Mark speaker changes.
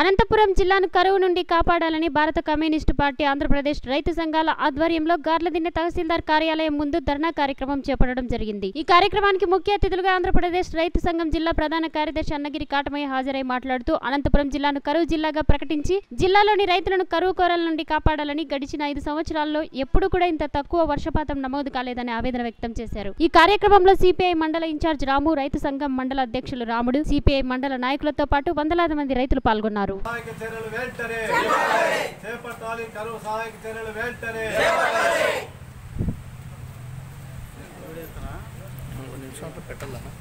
Speaker 1: అనంతపురం జిల్లాను కరువు నుండి కాపాడాలని భారత కమ్యూనిస్టు పార్టీ ఆంధ్రప్రదేశ్ రైతు సంఘాల ఆధ్వర్యంలో గార్లదిన్నె తహసీల్దార్ కార్యాలయం ముందు ధర్నా కార్యక్రమం చేపట్టడం జరిగింది. ఈ కార్యక్రమానికి ముఖ్య అతిథులుగా ఆంధ్రప్రదేశ్ రైతు సంఘం జిల్లా ప్రధాన కార్యదర్శి అన్నగిరి కాటమయ్య హాజరై మాట్లాడుతూ అనంతపురం జిల్లాను కరువు జిల్లాగా ప్రకటించి జిల్లాలోని రైతులను కరువు కోరల నుండి కాపాడాలని గడిచిన ఐదు సంవత్సరాల్లో ఎప్పుడు కూడా ఇంత తక్కువ వర్షపాతం నమోదు కాలేదని ఆవేదన వ్యక్తం చేశారు. ఈ కార్యక్రమంలో సిపిఐ మండల ఇన్ఛార్జ్ రాము రైతు సంఘం మండల అధ్యక్షులు రాముడు సిపిఐ మండల నాయకులతో పాటు వందలాది మంది రైతులు పాల్గొన్నారు.
Speaker 2: సహాయక చర్యలు వెంటనే. చేపట్టాలి కరువు సహాయక చర్యలు వెంటనే.
Speaker 3: ఒక నిమిషంలో పెట్టాలన్నా